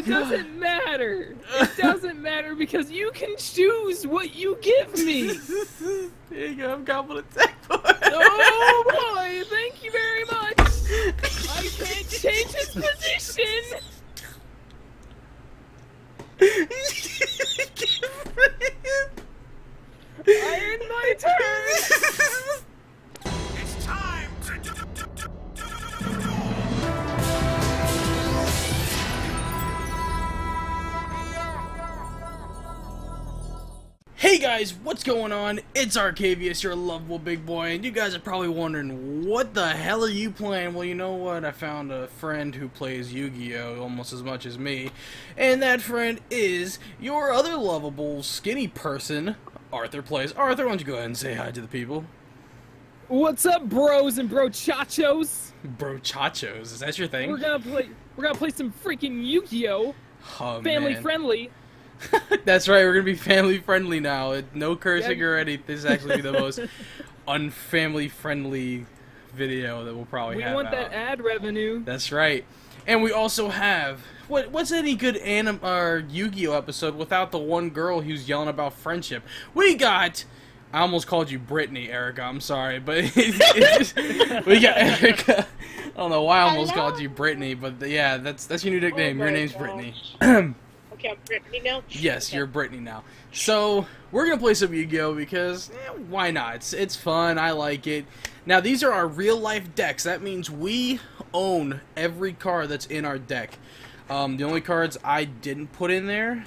It doesn't matter. It doesn't matter because you can choose what you give me. Here you go, goblin attack. Oh boy, thank you very much. I can't change his position. I earned my turn. Hey guys, what's going on? It's Arcaviouse, your lovable big boy, and you guys are probably wondering, what the hell are you playing? Well, you know what? I found a friend who plays Yu-Gi-Oh! almost as much as me, and that friend is your other lovable, skinny person, Arthur Plays. Arthur, why don't you go ahead and say hi to the people? What's up, bros and brochachos? Brochachos? Is that your thing? We're gonna play. We're gonna play some freaking Yu-Gi-Oh! Oh, Family man. friendly. That's right, we're gonna be family friendly now. No cursing Yeah. or anything. This is actually the most unfamily friendly video that we'll probably We have. We want out. that ad revenue. That's right. And we also have what what's any good anim or Yu-Gi-Oh episode without the one girl who's yelling about friendship? We got I almost called you Brittany, Erica. I'm sorry, but we got Erica. I don't know why I almost Hello? called you Brittany, but yeah, that's that's your new oh nickname. Your name's gosh. Brittany. Okay, I'm Brittany now. Yes, Okay. you're Brittany now. So we're gonna play some Yu-Gi-Oh because eh, why not? It's, it's fun. I like it. Now these are our real life decks. That means we own every card that's in our deck. Um, the only cards I didn't put in there,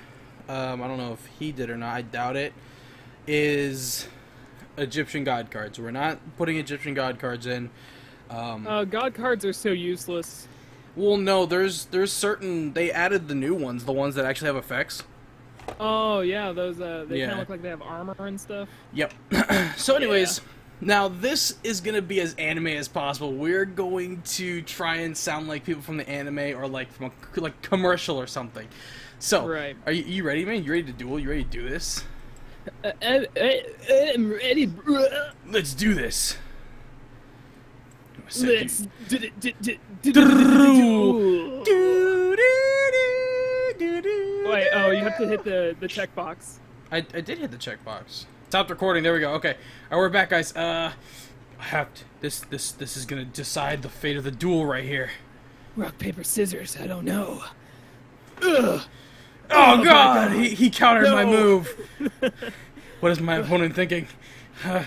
um, I don't know if he did or not. I doubt it. Is Egyptian God cards. We're not putting Egyptian God cards in. Um, Uh, God cards are so useless. Well, no, there's there's certain they added the new ones, the ones that actually have effects. Oh yeah, those uh, they kind of look like they have armor and stuff. Yep. so, anyways, now this is gonna be as anime as possible. We're going to try and sound like people from the anime or like from a like commercial or something. So, Right. are you, you ready, man? You ready to duel? You ready to do this? Uh, uh, uh, I'm ready. Let's do this. I said you- Let's d- d- d- d- d- do. Wait, oh, you have to hit the the checkbox. I, I did hit the checkbox. Stopped recording. There we go. Okay. All right, we're back, guys. Uh, I have to. This this this is gonna decide the fate of the duel right here. Rock paper scissors. I don't know. Ugh. Oh, my god! God. He, he countered my No. move. what is my opponent thinking? Uh,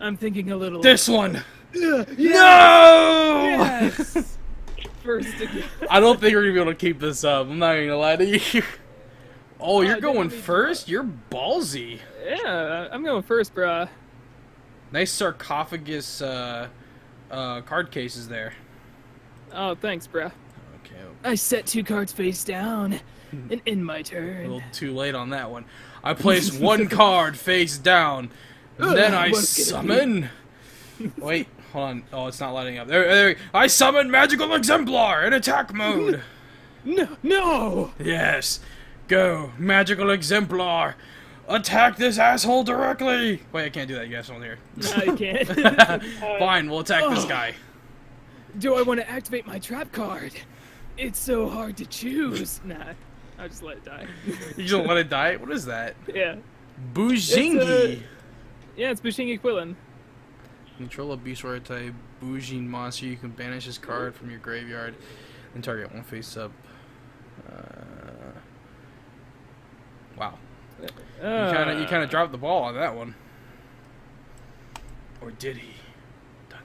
I'm thinking a little. this one. No! Yes. First again. I don't think we're gonna be able to keep this up. I'm not gonna lie to you. Oh, you're going didn't mean to- first? You're ballsy. Yeah, I'm going first, bruh. Nice sarcophagus uh, uh, card cases there. Oh, thanks, bruh. Okay, I set two cards face down, and in my turn. a little too late on that one. I place one card face down, and then I summon. Wait, hold on. Oh, it's not lighting up. There, there. I summon magical exemplar in attack mode. No, no! yes, go magical exemplar. Attack this asshole directly. Wait, I can't do that. You have someone here. No, you can't. Uh, Fine, we'll attack this Oh. guy. Do I want to activate my trap card? It's so hard to choose. Nah, I'll just let it die. You just let it die. What is that? yeah. Bujingi. Yeah, it's Bujingi Quilin. Control a beast warrior type Bujin monster. You can banish this card from your graveyard and target one face up. Uh, wow. You kind of you kind of dropped the ball on that one. Or did he? Dun,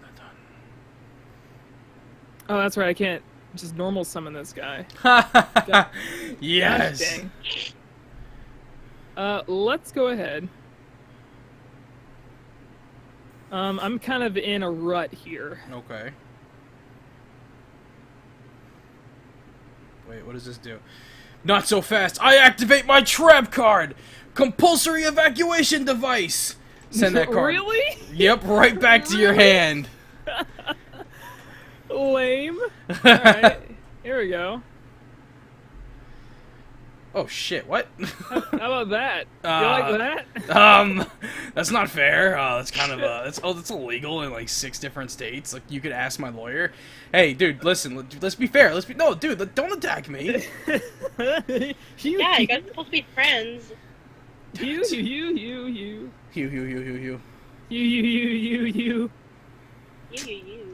Oh, that's right. I can't just normal summon this guy. dun, dun. Gosh yes. dang. Uh, let's go ahead. Um, I'm kind of in a rut here. Okay. Wait, what does this do? Not so fast. I activate my trap card. Compulsory evacuation device. Send that card. Really? Yep, right back to your hand. Lame. Alright, here we go. oh shit! What? How about that? You Uh, like that? um, That's not fair. Uh, that's kind of uh, that's oh, that's illegal in like six different states. Like you could ask my lawyer. Hey, dude, listen. let- Let's be fair. Let's be no, dude. Don't attack me. you, Yeah, you guys are supposed to be friends. you, you, you, you, you, you, you, you, you, you. You, you, you.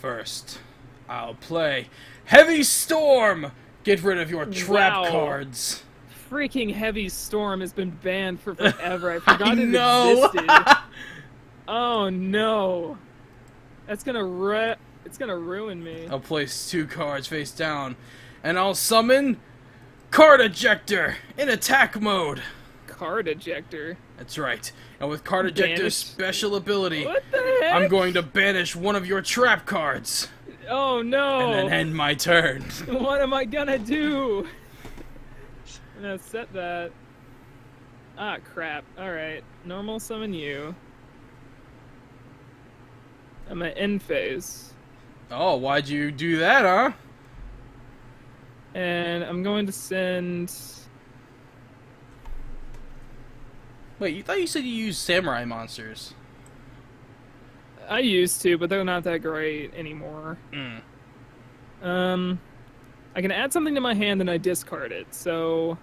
First, I'll play Heavy Storm. Get rid of your trap Wow. cards. Freaking heavy storm has been banned for forever. I forgot I it know. existed. Oh no, that's gonna ru- It's gonna ruin me. I'll place two cards face down, and I'll summon Card Ejector in attack mode. Card ejector. That's right. And with Card Ejector's Banish. special ability, What the heck? I'm going to banish one of your trap cards Oh no! and then end my turn. What am I gonna do? I'm gonna set that. Ah, crap. Alright. Normal summon you. I'm at end phase. oh, why'd you do that, huh? And I'm going to send. Wait, you thought you said you used samurai monsters. I used to, but they're not that great anymore. Mm. Um. I can add something to my hand and I discard it, so.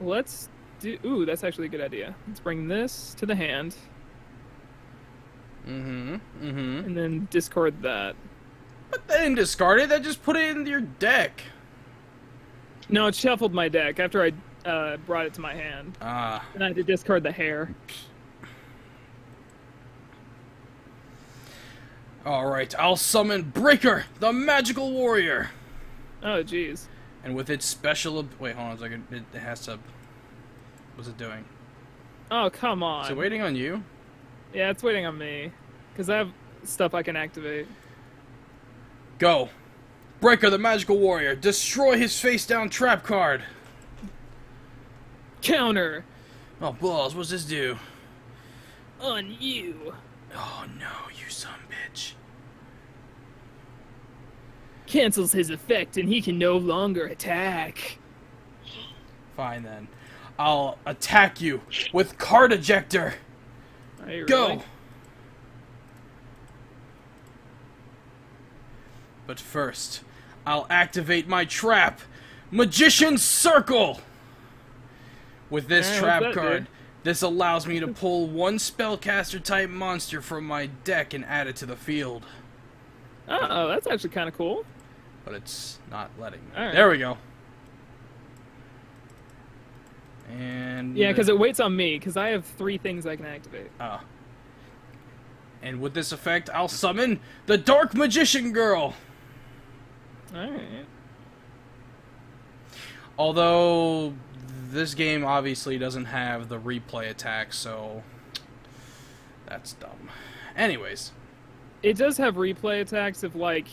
Let's do. Ooh, that's actually a good idea. Let's bring this to the hand Mm-hmm. Mm-hmm. and then discard that. But didn't discard it. That just put it in your deck. No, it shuffled my deck after I uh, brought it to my hand. Ah. And I had to discard the hair. Alright, I'll summon Breaker, the magical warrior. Oh, jeez. And with its special... ab- Wait, hold on a second. It, it has to... What's it doing? Oh, come on. Is it waiting on you? Yeah, it's waiting on me. Because I have stuff I can activate. Go. Breaker, the magical warrior. Destroy his face-down trap card. Counter! Oh, balls. What's this do? On you! Oh, no, you son of a bitch. Cancels his effect and he can no longer attack. Fine, then. I'll attack you with card ejector. You Go! But first, I'll activate my trap, Magician's Circle! With this trap card, do? this allows me to pull one spellcaster type monster from my deck and add it to the field. Oh, that's actually kind of cool. But it's not letting me. Alright. There we go. And Yeah, because it waits on me, because I have three things I can activate. Ah. And with this effect, I'll summon the Dark Magician Girl. Alright. Although this game obviously doesn't have the replay attack, so that's dumb. Anyways, It does have replay attacks if, like,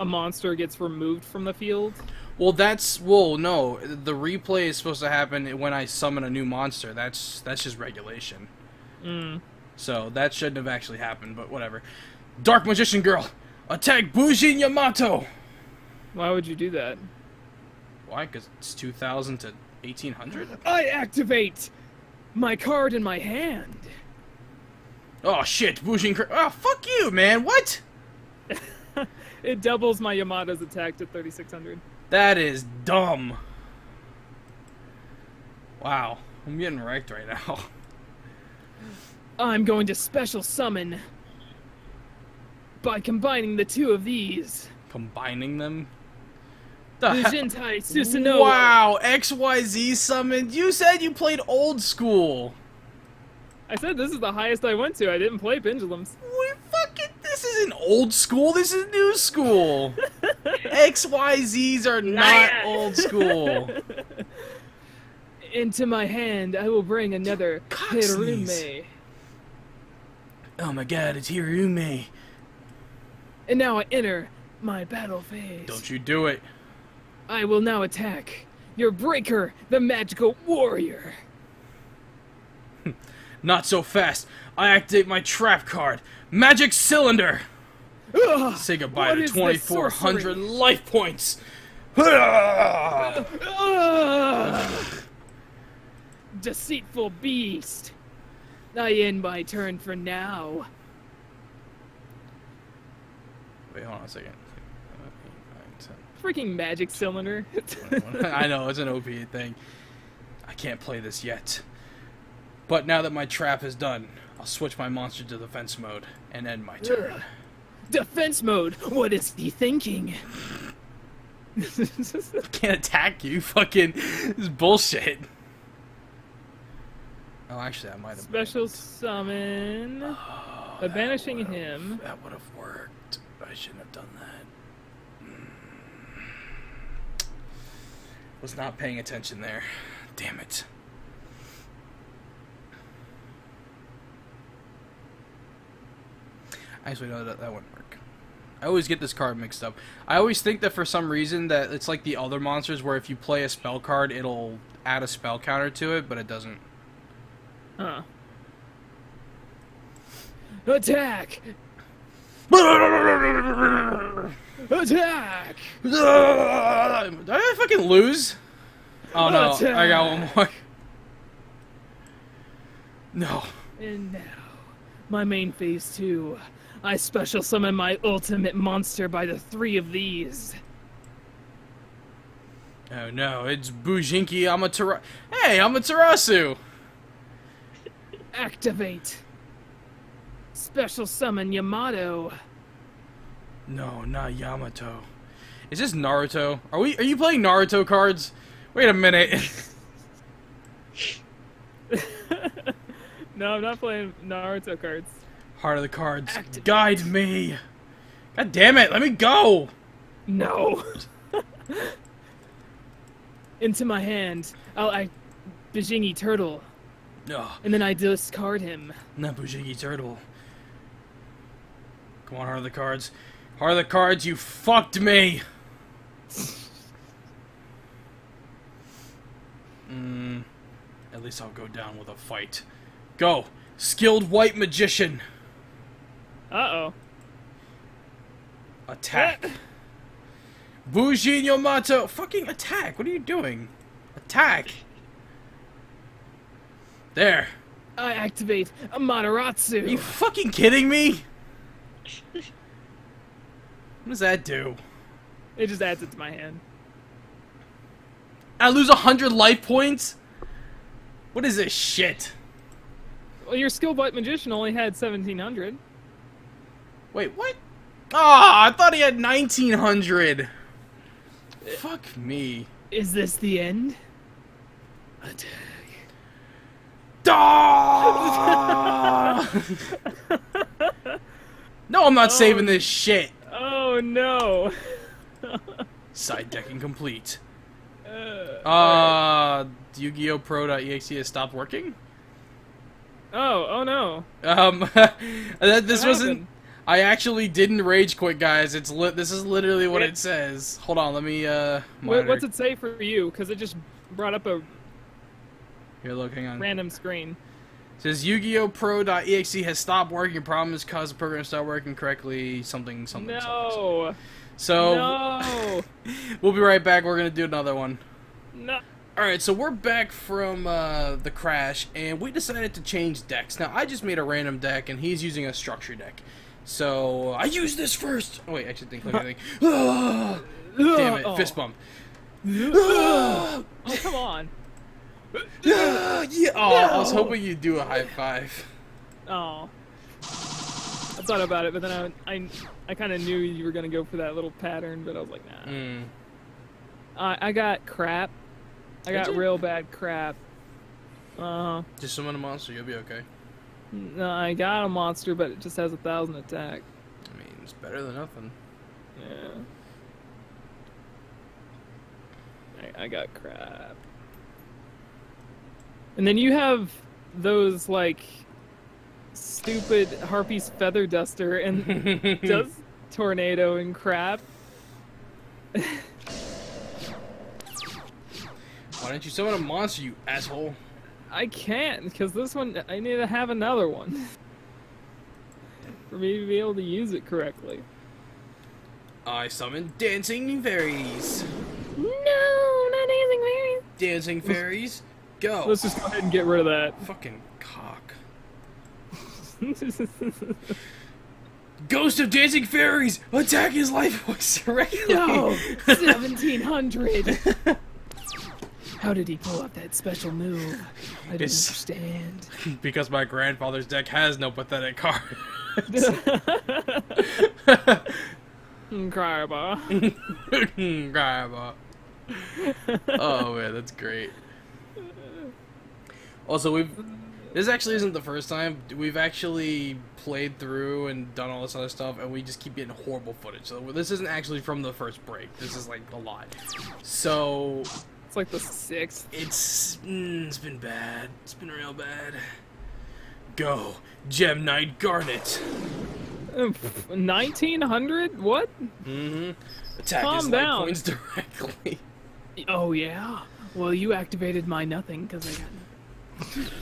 a monster gets removed from the field. well that's well no, the replay is supposed to happen when I summon a new monster. That's that's just regulation. Mm. So that shouldn't have actually happened, but whatever. Dark Magician Girl, attack Bujin Yamato. Why would you do that? Why? Because it's 2000 to 1800. I activate my card in my hand. Oh shit, Bujin. Cr- oh fuck you, man. What? It doubles my Yamato's attack to 3600. That is dumb. Wow, I'm getting wrecked right now. I'm going to special summon by combining the two of these. Combining them. The The he- Jintai Susanoo. Wow, XYZ summoned. You said you played old school. I said this is the highest I went to. I didn't play pendulums. We. This isn't old school. This is new school. XYZs are not old school. Into my hand, I will bring another. Hirume. Oh my god, it's Hirume. And now I enter my battle phase. Don't you do it. I will now attack your breaker, the magical warrior. Not so fast. I activate my trap card. Magic Cylinder. Ugh, Say goodbye to 2,400 life points. Ugh! Deceitful beast! I end my turn for now. Wait, hold on a second. Freaking magic cylinder. I know it's an OP thing. I can't play this yet. But now that my trap is done, I'll switch my monster to defense mode and end my turn. Defense mode. What is he thinking? Can't attack you, fucking. This is bullshit. Oh, actually, I might have Special summon. Oh, By banishing him. That would have worked. I shouldn't have done that. Mm. Was not paying attention there. Damn it. Actually, no, that, that wouldn't work. I always get this card mixed up. I always think that for some reason that it's like the other monsters where if you play a spell card, it'll add a spell counter to it, but it doesn't. Huh. Attack! Attack! Did I fucking lose? Oh no, I got one more. No. And now, my main phase two. I special summon my ultimate monster by the three of these. Oh no, it's Bujinki Amaterasu. Hey, Amaterasu! Activate. Special summon Yamato. No, not Yamato. Is this Naruto? Are we? Are you playing Naruto cards? Wait a minute. no, I'm not playing Naruto cards. Heart of the cards. Activate. Guide me. God damn it! Let me go. No. Into my hand, Oh, I'll act Bujingi Turtle, No, and then I discard him. not Bujingi Turtle. Come on, Heart of the cards. Heart of the cards, you fucked me. Mm, at least I'll go down with a fight. Go, skilled white magician. Uh oh. Attack. Bujin Yamato. Fucking attack. What are you doing? Attack. There. I activate a Amaterasu. Are you fucking kidding me? What does that do? It just adds it to my hand. I lose a hundred life points? What is this shit? Well, your skill butt magician only had 1700. Wait, what? Ah, I thought he had 1900. Fuck me. Is this the end? Attack. Ah! no, I'm not saving this shit. Oh no. Side decking complete. Uh, Uh, Yu-Gi-Oh! Pro.exe has stopped working. oh, oh no. Um, this What wasn't. happened? I actually didn't rage quit, guys. It's lit. This is literally what it says. Hold on, let me uh. Monitor. what's it say for you? Because it just brought up a Here, look, hang on. random screen. It says Yu-Gi-Oh! Pro.exe has stopped working. Problem is because the program stopped working correctly. Something, something, something. something. No. So No. we'll be right back. We're gonna do another one. No. All right, so we're back from uh, the crash, and we decided to change decks. Now, I just made a random deck, and he's using a structure deck. So I use this first. Oh wait, actually, think, look, think. Ah, Damn it, Oh. fist bump. Oh, come on. Ah, yeah. Oh, I was hoping you'd do a high five. Oh. I thought about it, but then I, I, I kind of knew you were gonna go for that little pattern, but I was like, nah. Mm. I, I got crap. I Did got you? real bad crap. Uh, Just summon a monster, you'll be okay. No, I got a monster, but it just has a thousand attack. I mean, it's better than nothing. Yeah. I, I got crap. And then you have those like stupid Harpy's feather duster and Dust Tornado and crap. Why don't you summon a monster, you asshole? I can't because this one I need to have another one for me to be able to use it correctly. I summon dancing fairies. No, not dancing fairies. Dancing fairies, go. Let's just go ahead and get rid of that. Fucking cock. Ghost of dancing fairies, attack his life force directly. no, seventeen hundred. How did he pull off that special move? I don't It's- understand. because my grandfather's deck has no pathetic cards. Grabba. Grandma. oh man, that's great. Also, we've this actually isn't the first time we've actually played through and done all this other stuff, and we just keep getting horrible footage. So this isn't actually from the first break. This is like a lot. So It's like the sixth. it's mm, it's been bad. It's been real bad. Go, Gem Knight Garnet. Nineteen hundred? What? Mm-hmm. Attack Calm his down. points directly. Oh yeah. Well, you activated my nothing because I got.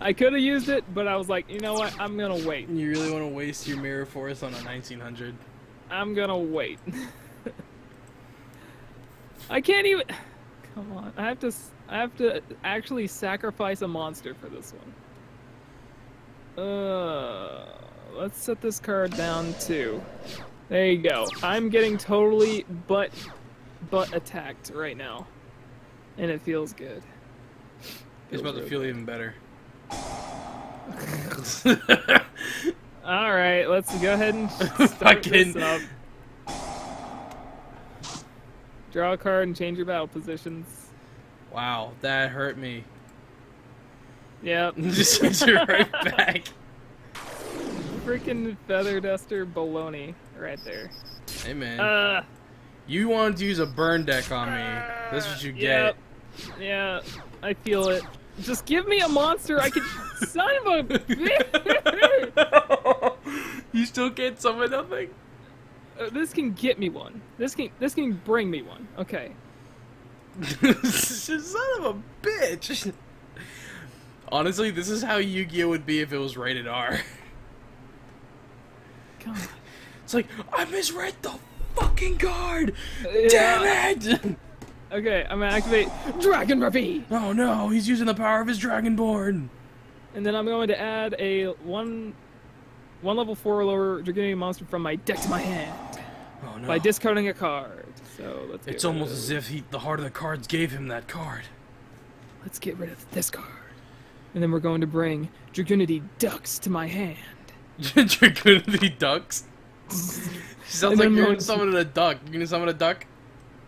I could have used it, but I was like, you know what? I'm gonna wait. You really want to waste your mirror force on a 1900? I'm gonna wait. I can't even. Come on, I have to. s- I have to actually sacrifice a monster for this one. Uh, let's set this card down too. There you go. I'm getting totally butt butt attacked right now, and it feels good. It's about to feel real even better. All right, let's go ahead and start this up. Draw a card and change your battle positions. wow, that hurt me. Yep. Just right back. Freaking feather duster baloney right there. Hey man, Uh, you wanted to use a burn deck on me. That's what you get. Yep. Yeah, I feel it. Just give me a monster I can. Son of a bitch! you still can't summon nothing. Uh, this can get me one. This can. This can bring me one. Okay. Son of a bitch. Honestly, this is how Yu-Gi-Oh would be if it was rated R. God. It's like I misread the fucking card. Yeah. Damn it! Okay, I'm gonna activate Dragon Ravine, Oh no, he's using the power of his Dragonborn. and then I'm going to add a one, one level four or lower Dragoonian monster from my deck to my hand Oh no. by discarding a card. So let's. It's almost as if he, the heart of the cards gave him that card. Let's get rid of this card, and then we're going to bring Dragunity Dux to my hand. Dragunity Dux. Sounds like you're summoning a duck. You gonna summon a duck?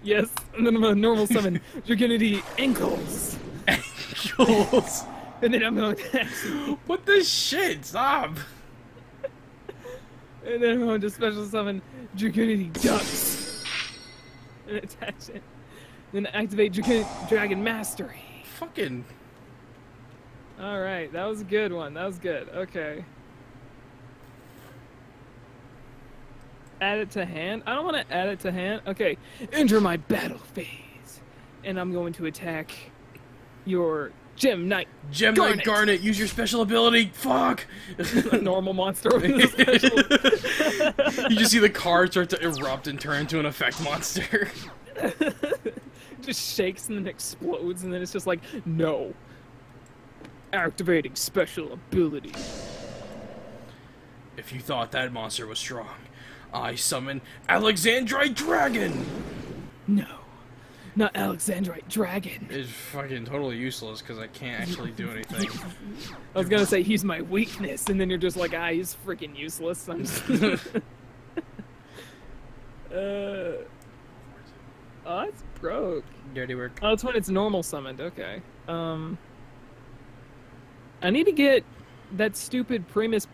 Yes, and then I'm gonna normal summon Dragunity Ankles, Ankles. and then I'm going what the shit? Stop. And then I'm going to special summon Dragunity Dux, and attach it. Then activate Dragon, Dragon Mastery. Fucking. All right, that was a good one. That was good. Okay. Add it to hand. I don't want to add it to hand. Okay, enter my battle phase, and I'm going to attack your Gem Knight, Gem Garnet. Knight Garnet, use your special ability. Fuck. a normal monster. with a special- you just see the card start to erupt and turn into an effect monster. just shakes and then explodes, and then it's just like no. Activating special ability. if you thought that monster was strong, I summon Alexandrite Dragon. No, not Alexandrite Dragon. It's fucking totally useless because I can't actually do anything. I was gonna say he's my weakness, and then you're just like, ah, he's freaking useless. I'm just... uh, oh, it's broke. Dirty work. Oh, it's when it's normal summoned. Okay. Um, I need to get that stupid Primus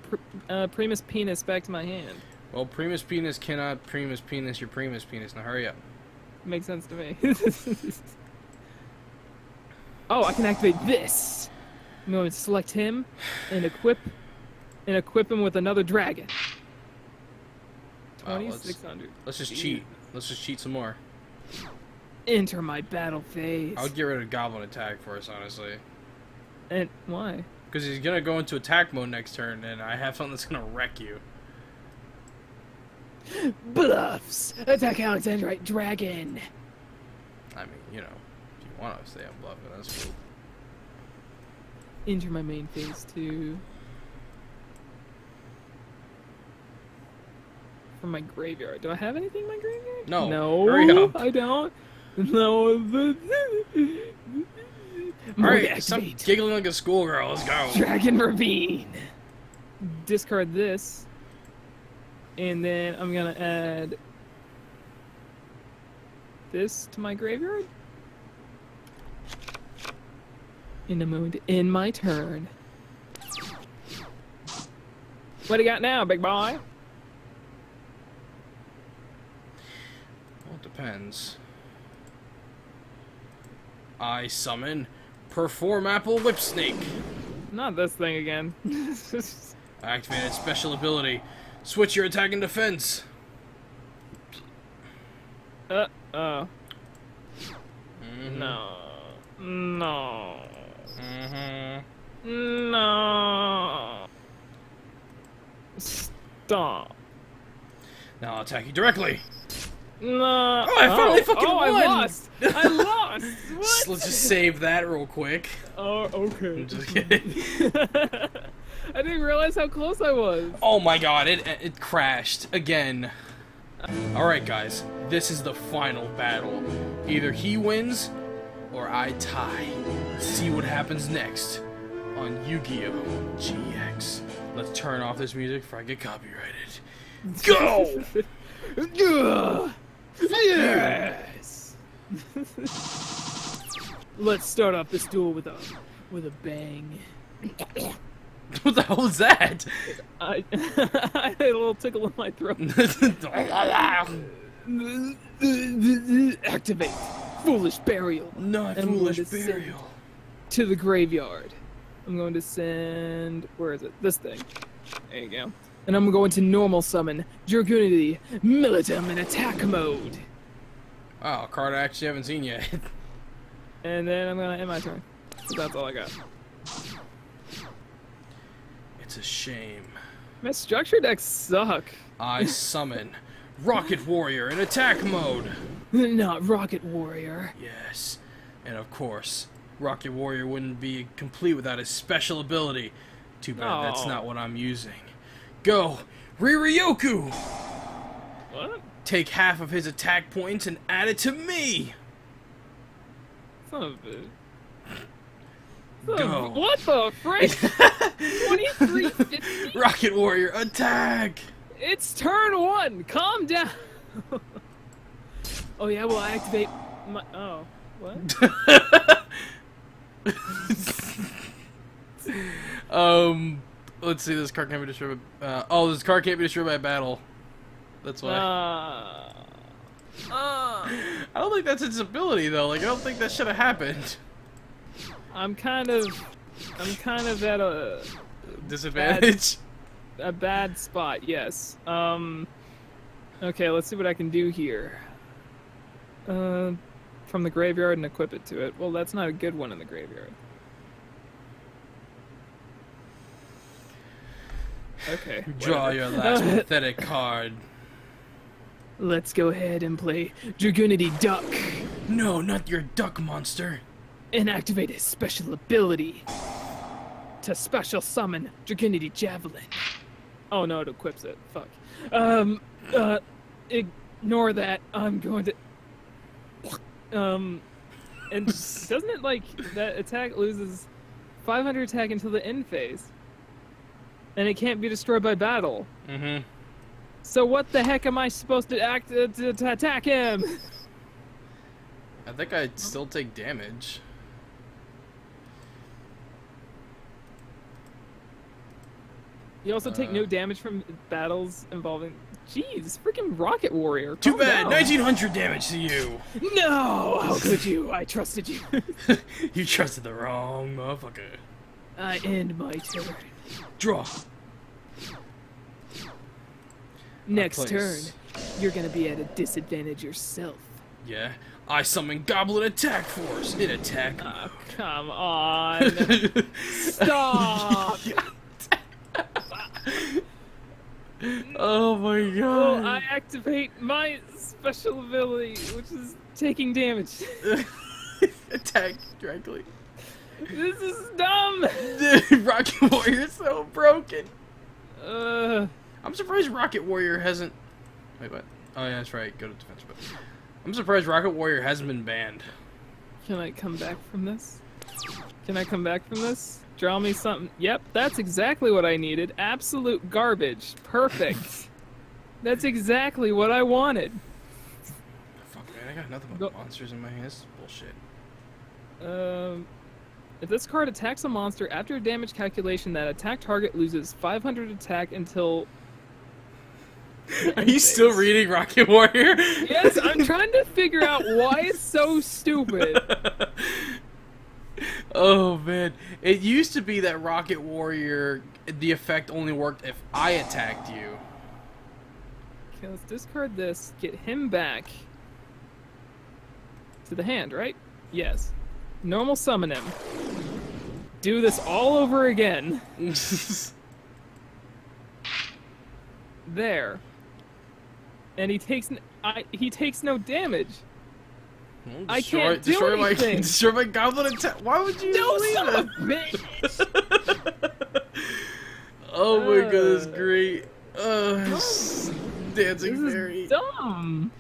uh, Primus penis back to my hand. Well, Primus Penis cannot Primus Penis your Primus Penis. Now hurry up. Makes sense to me. oh, I can activate this. I'm going to select him and equip and equip him with another dragon. Wow, let's- 2600. Let's just cheat. Let's just cheat some more. Enter my battle phase. I would get rid of Goblin Attack first, honestly. And why? Because he's gonna go into attack mode next turn, and I have something that's gonna wreck you. Bluffs! Attack Alexandrite Dragon! I mean, you know, if you want to say I'm bluffing, that's cool. Enter my main phase two. From my graveyard. Do I have anything in my graveyard? No. No. Hurry up. I don't. No. All right, Mode stop giggling like a schoolgirl. Let's go. Dragon Ravine. Discard this. And then I'm gonna add this to my graveyard. In the mood in my turn. What do you got now, big boy? Well, it depends. I summon Performapal Whip Snake. Not this thing again. Activate its special ability. Switch your attack and defense. uh oh. Mhm. No. No. Mhm. No. Stop. Now I'll attack you directly. No. Oh, I finally fucking oh, I lost. I lost. What? Let's just save that real quick. Oh, okay. I'm just kidding. I didn't realize how close I was. Oh my god, it it crashed again. Alright guys, this is the final battle. Either he wins or I tie. See what happens next on Yu-Gi-Oh! GX. Let's turn off this music before I get copyrighted. Go! Yes. Let's start off this duel with a with a bang. what the hell was that? I, I had a little tickle in my throat. Activate foolish burial Not I'm foolish to burial. to the graveyard. I'm going to send where is it? This thing. There you go. And I'm going to normal summon Dragunity, Militum in attack mode. Oh, a card I actually haven't seen yet. And then I'm gonna end my turn. So that's all I got. It's a shame. My structure decks suck. I summon Rocket Warrior in attack mode. Not Rocket Warrior. Yes, and of course, Rocket Warrior wouldn't be complete without his special ability. Too bad that's Oh. not what I'm using. Go, Riryoku! What? Take half of his attack points and add it to me! Son of a Go. a- What the frick? 2350? Rocket Warrior, attack! It's turn one. Calm down. oh yeah, well I activate my. Oh, what? um, let's see, this card can't be destroyed by. Uh, oh, this card can't be destroyed by battle. That's why. Uh, uh, I don't think that's its ability, though. Like, I don't think that should have happened. I'm kind of, I'm kind of at a Disadvantage. a bad spot. Yes. Um. Okay, let's see what I can do here. Uh, from the graveyard and equip it to it. Well, that's not a good one in the graveyard. Okay. Draw whatever. your last pathetic card. Let's go ahead and play Dragunity Duck No, not your duck monster. And activate his special ability to special summon Dragunity Javelin. Oh no, it equips it. Fuck. Um, uh, ignore that. I'm going to. Um, and doesn't it like that attack loses 500 attack until the end phase? And it can't be destroyed by battle. Mm-hmm. So what the heck am I supposed to act uh, to, to attack him? I think I'd still take damage. You also take Uh, no damage from battles involving. Jeez, freaking Rocket Warrior. Too bad. down. 1900 damage to you. No! How could you? I trusted you. you trusted the wrong motherfucker. I end my turn. Draw. Next turn, you're gonna be at a disadvantage yourself. Yeah. I summon Goblin Attack Force in attack. Oh, come on. Stop! Oh my Oh, god. I activate my special ability, which is taking damage. Attack directly. this is dumb. Dude, Rocket Warrior's so broken. Uh, I'm surprised Rocket Warrior hasn't. Wait, what? Oh yeah, that's right. Go to defense. But I'm surprised Rocket Warrior hasn't been banned. can I come back from this? Can I come back from this? Draw me something. Yep, that's exactly what I needed. Absolute garbage. Perfect. that's exactly what I wanted. Fuck man, I got nothing but Go- monsters in my hands. Bullshit. Um, if this card attacks a monster after a damage calculation, that attack target loses 500 attack until. Are you still reading Rocket Warrior? Yes, I'm trying to figure out why it's so stupid. Oh man, it used to be that Rocket Warrior, the effect only worked if I attacked you. Okay, let's discard this, get him back to the hand, right? Yes. Normal summon him. Do this all over again. There. And he takes n- I, he takes no damage. I Destroy- can't do destroy my anything. destroy my goblin attack. Why would you No leave son of a it? bitch! oh my god, that's Uh. great. Uh, dancing This fairy. is dumb.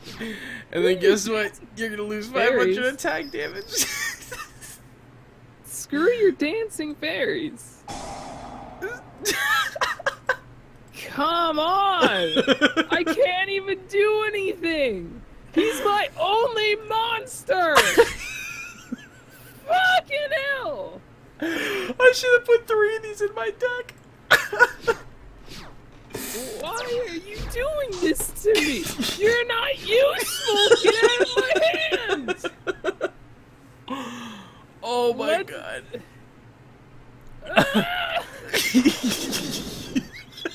And then guess what? You're gonna lose 500 Fairies. attack damage. Screw your dancing fairies. Come on! I can't even do anything! He's my only monster! Fucking hell! I should have put three of these in my deck. Why are you doing this to me? You're not useful! Get out of my hands! oh my god. Ah!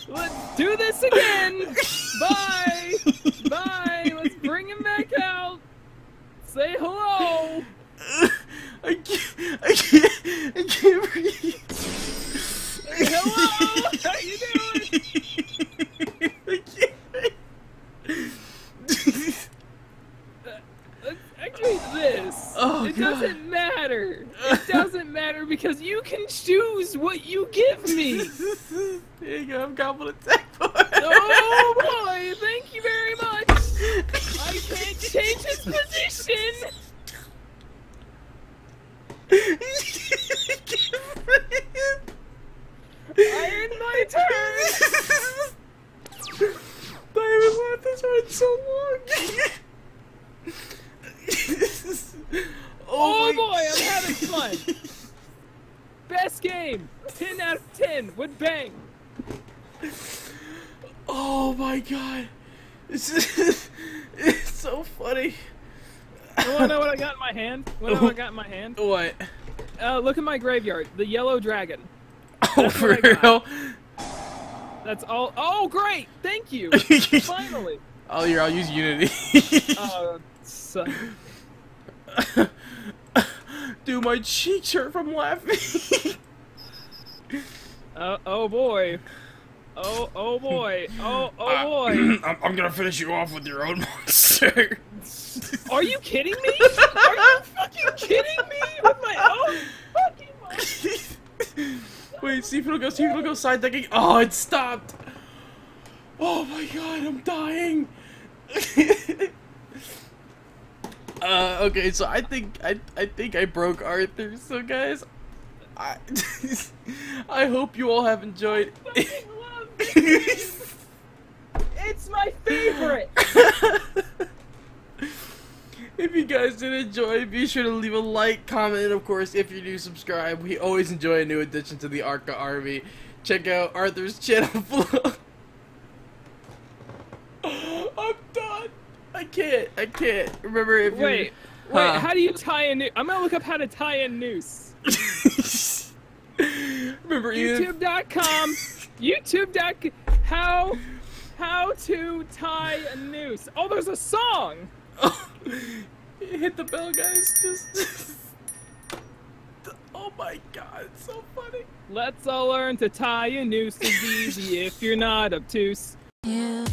Let's do this again! Bye! Let's bring him back out! Say hello! I can't. I can't. I can't breathe. Hello! How you doing? I can't. Let's actually this. Oh, it God. doesn't matter. It doesn't matter because you can choose what you give me. there you go. I'm goblin attack. Oh boy! Thank you very much. I can't change his position. I end my turn. I haven't laughed this hard in so long. Oh my- boy, I'm having fun. Best game. 10 out of 10 with bang. Oh my god. This is it's funny. You wanna know what I got in my hand? What I got in my hand? What? Uh, look at my graveyard. The yellow dragon. Oh, That's for what I got. real? That's all. Oh, great! Thank you. Finally. oh, here, I'll use Unity. Oh, son. Dude, my cheeks hurt from laughing. Uh, oh boy. Oh, oh boy. Oh, oh Uh, boy. I'm, I'm gonna finish you off with your own monster. Are you kidding me? Are you fucking kidding me? With my own fucking? Wait, see if it'll go, see if it'll go side decking. Oh, it stopped. Oh my god, I'm dying. uh, okay, so I think I I think I broke Arthur. So guys, I I hope you all have enjoyed. It's my favorite. If you guys did enjoy, be sure to leave a like, comment, and of course, if you do subscribe, we always enjoy a new addition to the Arca Army. Check out Arthur's channel below. I'm done. I can't. I can't. Remember if you Wait, wait. Huh. How do you tie a noose? I'm gonna look up how to tie a noose. Remember YouTube.com. YouTube.com. How how to tie a noose? Oh, there's a song. Hit the bell, guys. Just. Oh my god, it's so funny. Let's all learn to tie a noose. It's easy if you're not obtuse. You